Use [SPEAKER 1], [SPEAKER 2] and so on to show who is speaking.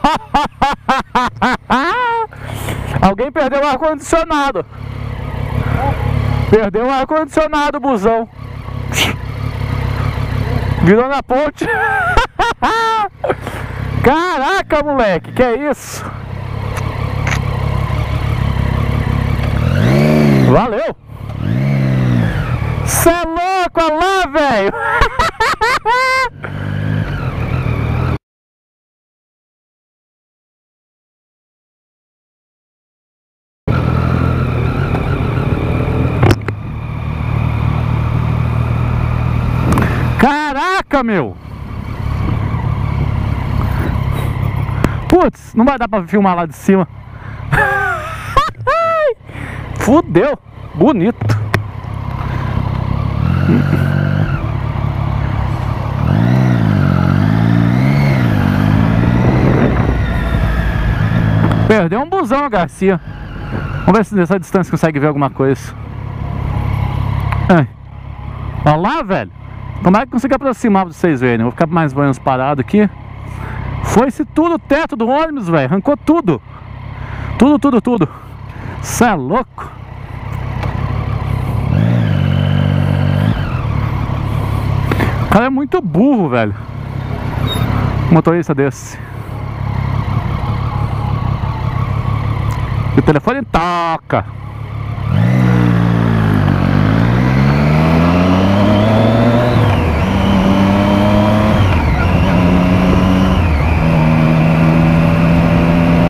[SPEAKER 1] Alguém perdeu o ar-condicionado. Perdeu o ar-condicionado, busão. Virou na ponte. Caraca, moleque, que é isso? Valeu! Cê é louco, olha lá, velho! Caraca, meu! Putz, não vai dar pra filmar lá de cima. Fudeu! Bonito! Perdeu um busão, Garcia. Vamos ver se nessa distância consegue ver alguma coisa. É. Olha lá, velho. Tomara que consiga aproximar pra vocês verem. Vou ficar mais ou menos parado aqui. Foi-se tudo o teto do ônibus, velho. Arrancou tudo. Tudo, tudo, tudo. Cê é louco. O cara é muito burro, velho. motorista desse. E o telefone toca.